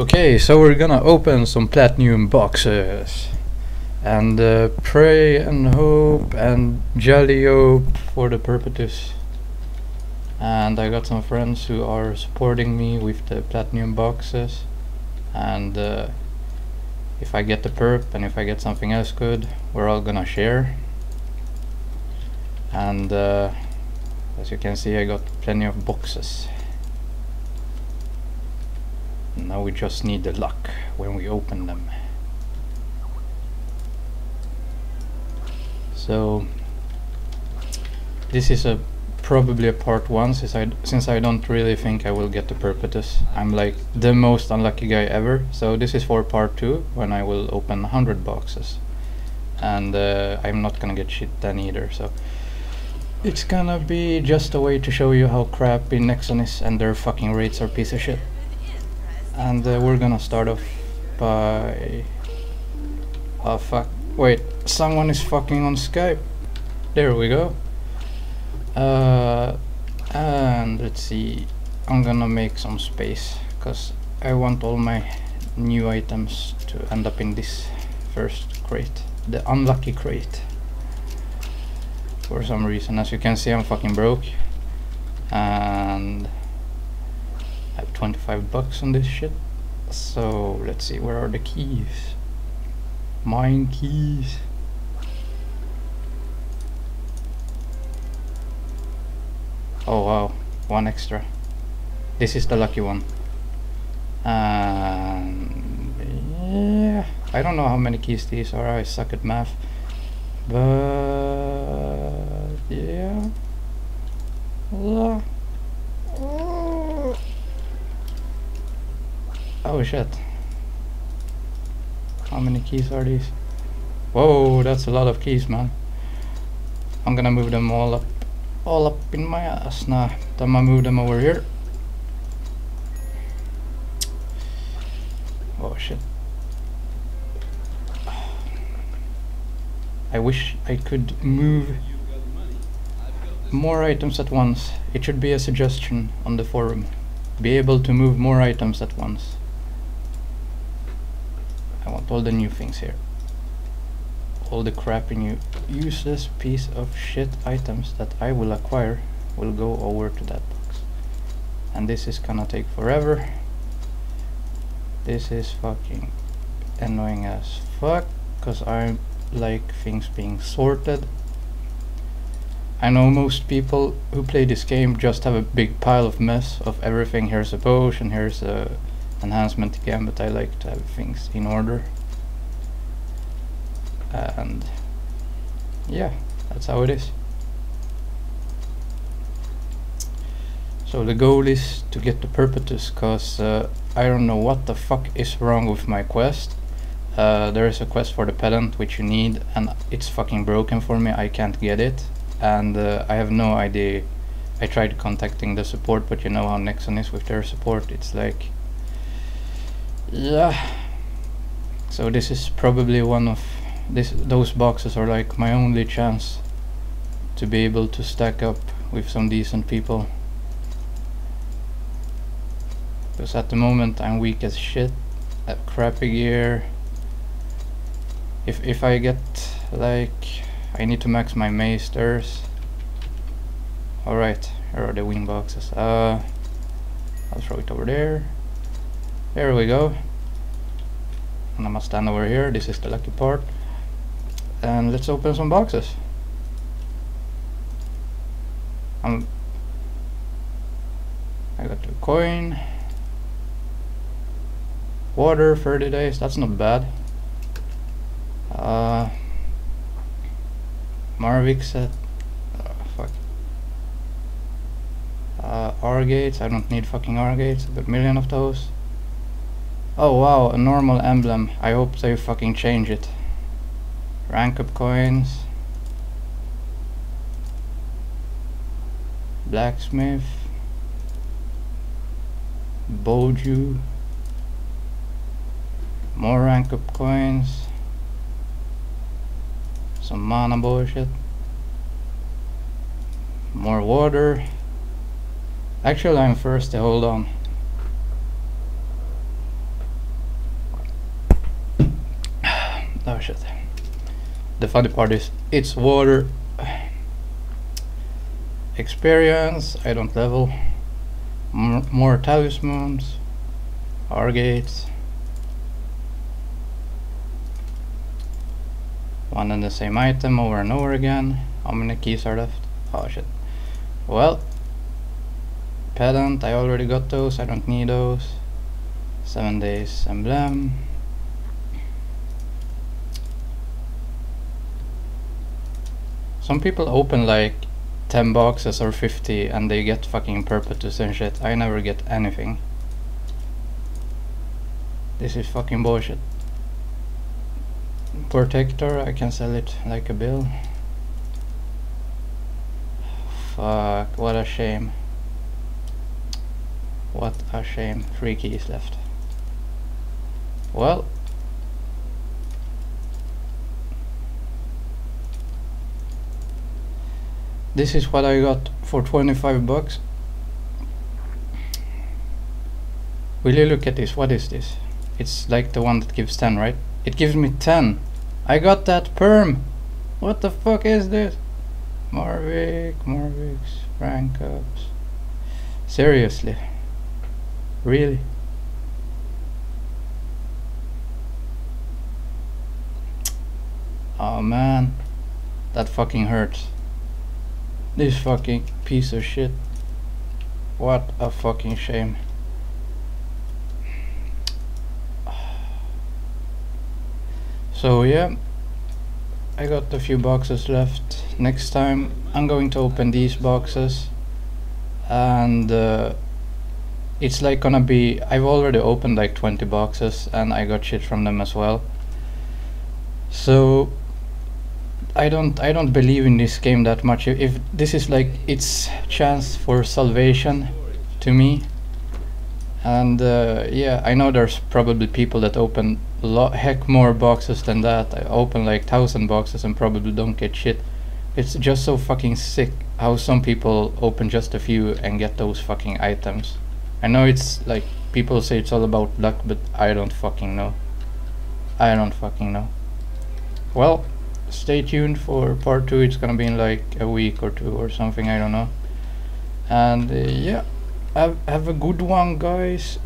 Okay, so we're gonna open some platinum boxes and uh, pray and hope and hope for the purpose. And I got some friends who are supporting me with the platinum boxes. And uh, if I get the perp and if I get something else good, we're all gonna share. And uh, as you can see, I got plenty of boxes. Now we just need the luck when we open them. So this is a probably a part one since I since I don't really think I will get the perpetus. I'm like the most unlucky guy ever. So this is for part two when I will open 100 boxes, and uh, I'm not gonna get shit then either. So it's gonna be just a way to show you how crappy Nexon is and their fucking rates are piece of shit. And uh, we're gonna start off by oh fuck wait someone is fucking on Skype. There we go. Uh, and let's see, I'm gonna make some space because I want all my new items to end up in this first crate, the unlucky crate. For some reason, as you can see, I'm fucking broke, and 25 bucks on this shit. So let's see, where are the keys? Mine keys. Oh wow, one extra. This is the lucky one. And yeah, I don't know how many keys these are. I suck at math, but yeah. Oh shit. How many keys are these? Whoa, that's a lot of keys, man. I'm gonna move them all up all up in my ass now. Then I move them over here. Oh shit. I wish I could move more items at once. It should be a suggestion on the forum. Be able to move more items at once. All the new things here. All the crappy new useless piece of shit items that I will acquire will go over to that box. And this is gonna take forever. This is fucking annoying as fuck because I like things being sorted. I know most people who play this game just have a big pile of mess of everything. Here's a potion here's a enhancement again but I like to have things in order and yeah that's how it is. So the goal is to get the perpetus cause uh, I don't know what the fuck is wrong with my quest. Uh, there is a quest for the pendant which you need and it's fucking broken for me. I can't get it. And uh, I have no idea. I tried contacting the support but you know how Nexon is with their support. It's like yeah. So this is probably one of this those boxes are like my only chance to be able to stack up with some decent people. Because at the moment I'm weak as shit at crappy gear. If if I get like I need to max my maesters. Alright here are the wing boxes. Uh I'll throw it over there. There we go. And I must stand over here. This is the lucky part and let's open some boxes. Um, I got a coin, water, 30 days, that's not bad. Uh, Marvik set, oh, fuck. Uh, R gates, I don't need fucking R gates, a million of those. Oh wow, a normal emblem, I hope they fucking change it rank up coins. Blacksmith. Boju. More rank up coins. Some mana bullshit. More water. Actually I'm thirsty eh, hold on shit. The funny part is it's water. Experience, I don't level. M more talismans. Argates. One and the same item over and over again. How many keys are left? Oh shit. Well, pendant, I already got those, I don't need those. Seven days emblem. Some people open like 10 boxes or 50 and they get fucking perpetus and shit. I never get anything. This is fucking bullshit. Protector, I can sell it like a bill. Fuck, what a shame. What a shame. Three keys left. Well. This is what I got for 25 bucks. Will you look at this? What is this? It's like the one that gives 10, right? It gives me 10. I got that perm. What the fuck is this? Marvik, Marviks, rank ups. Seriously. Really? Oh man. That fucking hurts. This fucking piece of shit. What a fucking shame. So yeah, I got a few boxes left. Next time I'm going to open these boxes and uh, it's like gonna be I've already opened like 20 boxes and I got shit from them as well. So I don't I don't believe in this game that much. If, this is like its chance for salvation to me. And uh, yeah I know there's probably people that open heck more boxes than that. I open like thousand boxes and probably don't get shit. It's just so fucking sick how some people open just a few and get those fucking items. I know it's like people say it's all about luck but I don't fucking know. I don't fucking know. Well stay tuned for part 2 it's gonna be in like a week or two or something I don't know. And uh, yeah have, have a good one guys